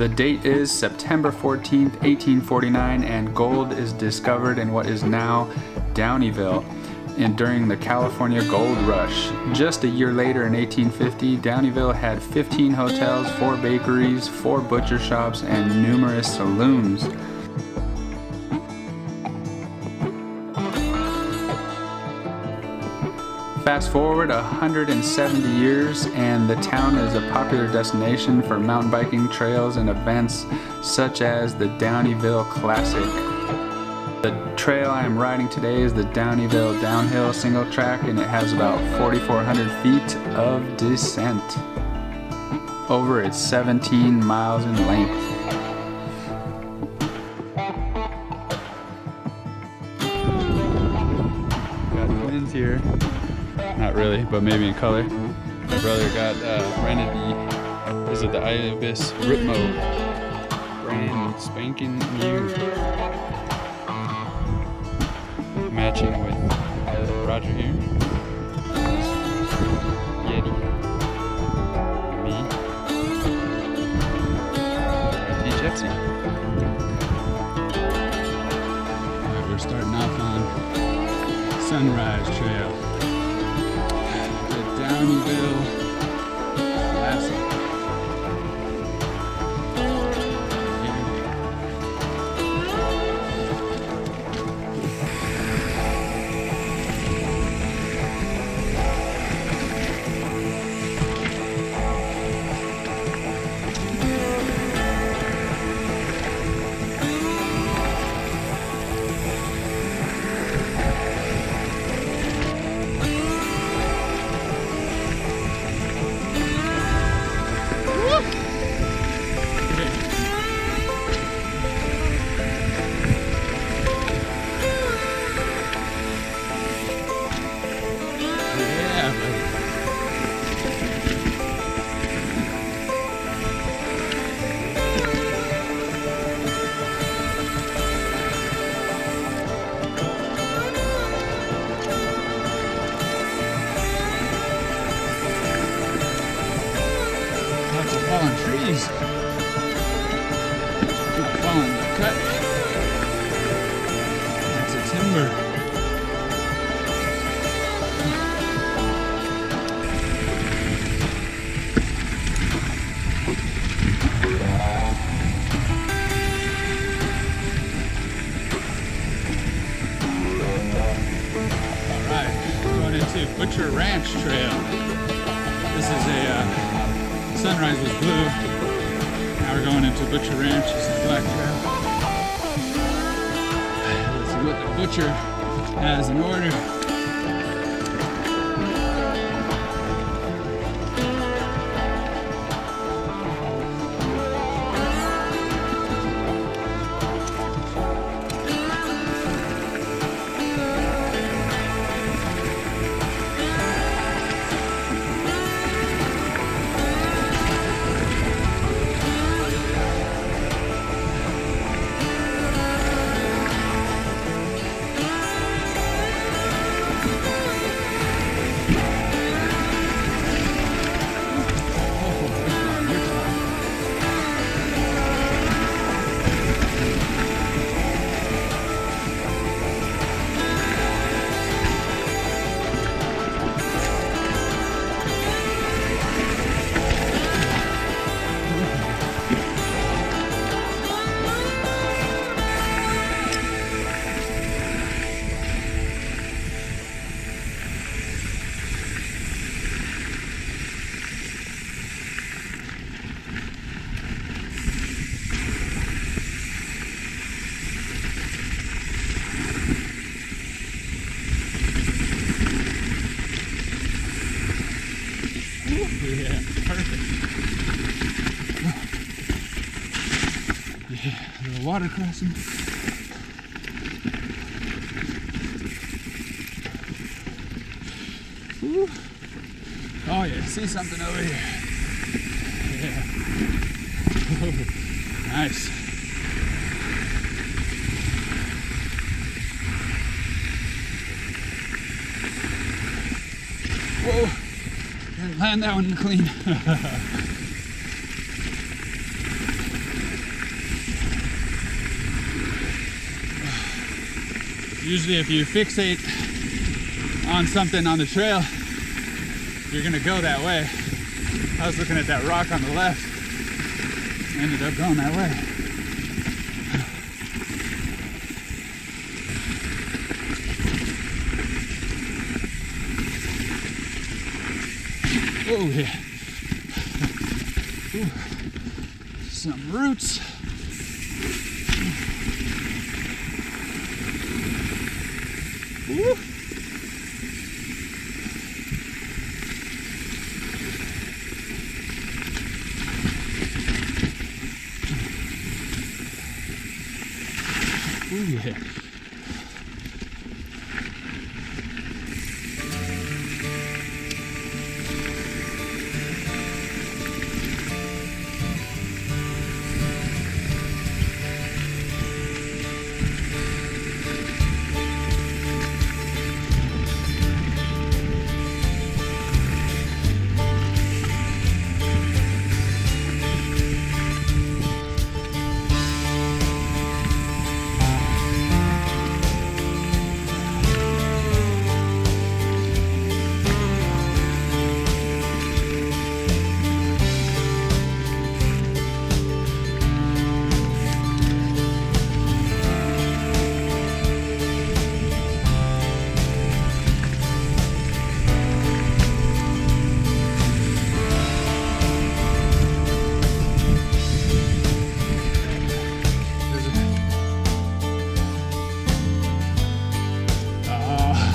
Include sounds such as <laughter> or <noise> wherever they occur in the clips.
The date is September 14th, 1849, and gold is discovered in what is now Downieville and during the California Gold Rush. Just a year later in 1850, Downieville had 15 hotels, 4 bakeries, 4 butcher shops, and numerous saloons. Fast forward 170 years, and the town is a popular destination for mountain biking trails and events such as the Downieville Classic. The trail I am riding today is the Downieville Downhill Single Track, and it has about 4,400 feet of descent over its 17 miles in length. Really, but maybe in color. My brother got uh, rented the, is it the Ibis Ripmo brand spanking new. Matching with Roger here. Yeti. Me. And Jeffsy. Alright, we're starting off on Sunrise Trail. The water crossing. Woo. Oh yeah, see something over here. Yeah. <laughs> nice. Whoa. Land that one clean. <laughs> Usually if you fixate on something on the trail, you're gonna go that way. I was looking at that rock on the left, ended up going that way. Oh yeah. Ooh. Some roots. Ooh. Ooh yeah.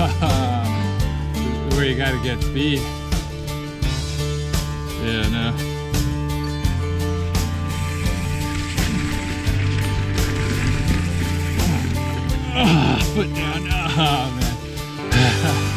<laughs> where you gotta get speed. Yeah, no. <laughs> Foot down. <laughs> Oh, man.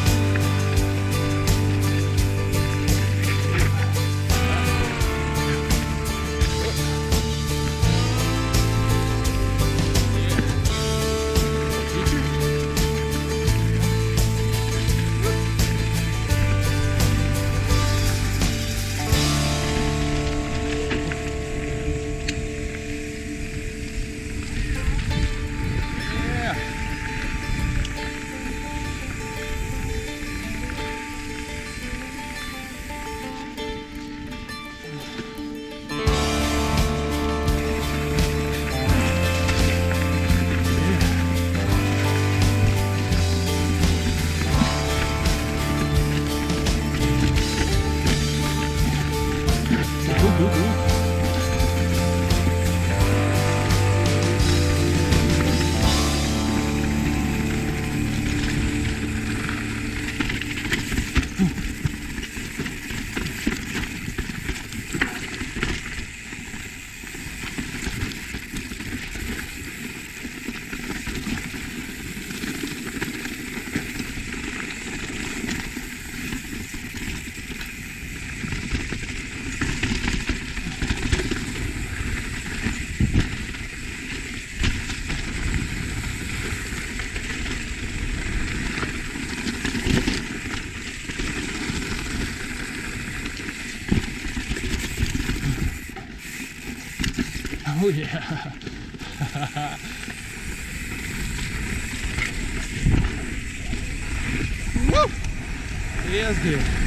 Oh yeah. Woo! Feels good.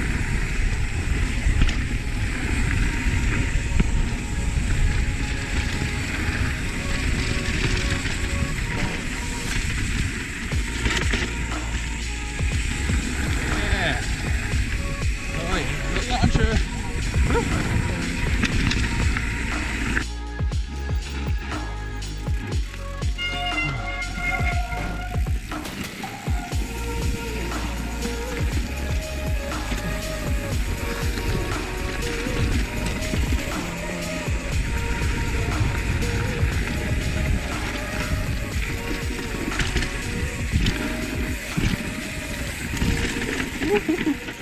<laughs>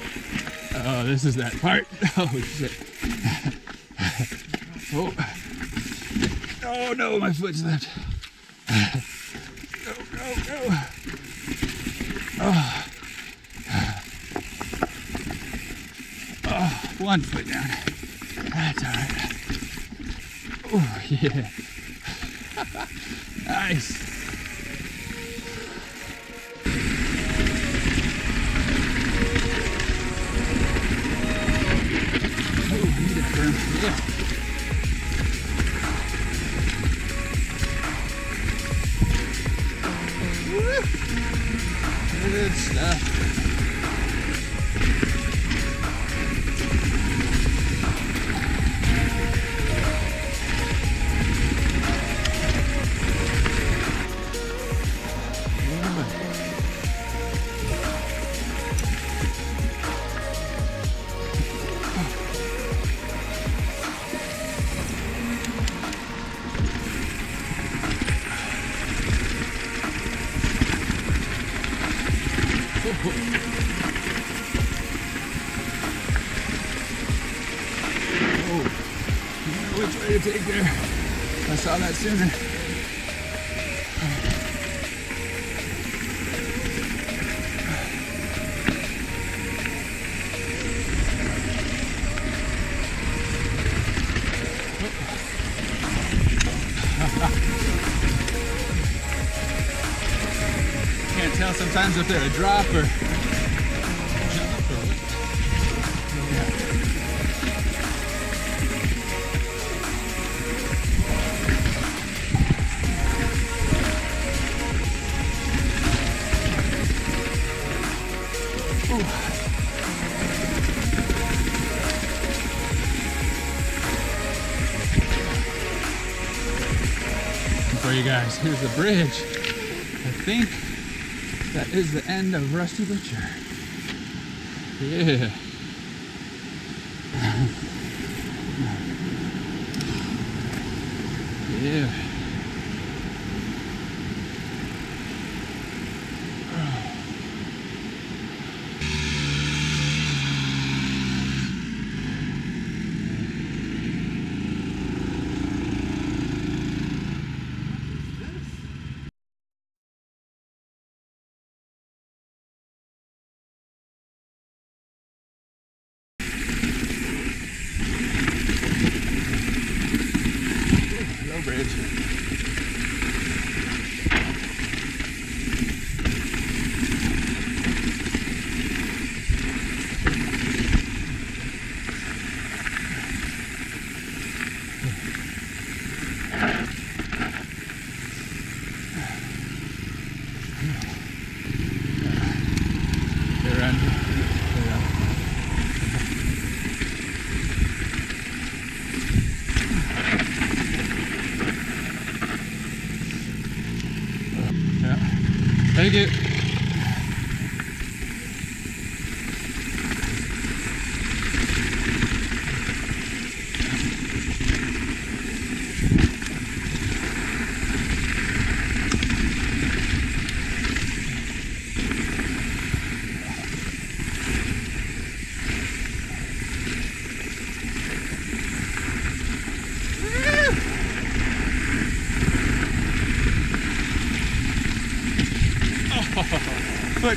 Oh, this is that part. <laughs> Oh shit. <laughs> Oh. Oh no, my foot slipped. <sighs> Go, go, go. Oh. Oh, <sighs> one foot down. That's all right. Oh, yeah. nice. Take there. I saw that sooner. Can't tell sometimes if they're a drop or you guys. Here's the bridge. I think that is the end of Rusty Butcher. Yeah. <laughs> yeah. Salut.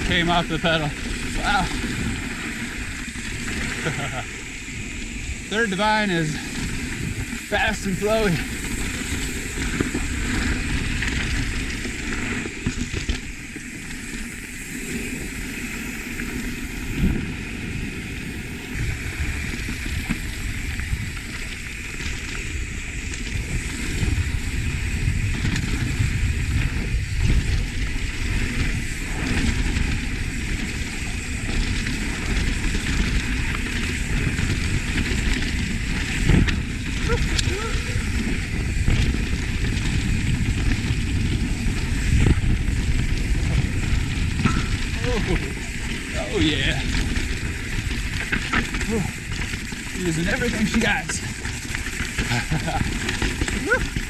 Came off the pedal. Wow. <laughs> Third Divide is fast and flowy. Oh, oh yeah. Using everything she got. <laughs> <laughs>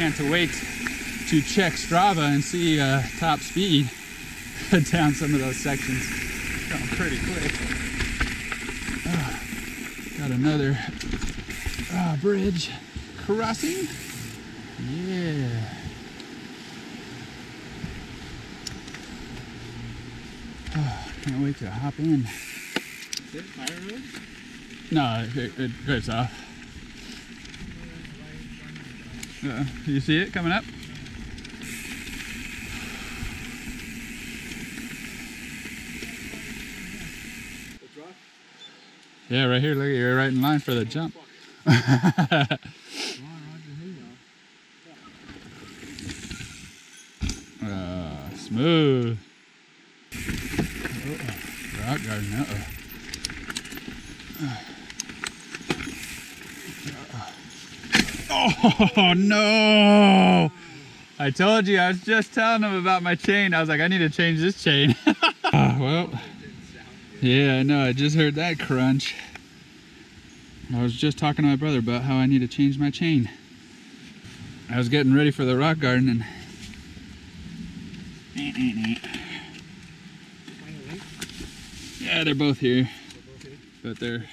Can't wait to check Strava and see uh, top speed <laughs> down some of those sections. Going pretty quick. Ah, <sighs> got another Ah, bridge crossing. Yeah. Oh, <sighs> can't wait to hop in. Is it fire road? No, it, it goes off. Uh, you see it coming up? Yeah, right here. Look at you're right in line for the jump. <laughs> Uh, smooth. Oh, rock garden. Uh oh. Oh no! I told you, I was just telling him about my chain. I was like, I need to change this chain. <laughs> Ah, well, yeah, I know. I just heard that crunch. I was just talking to my brother about how I need to change my chain. I was getting ready for the rock garden and yeah, they're both here, but they're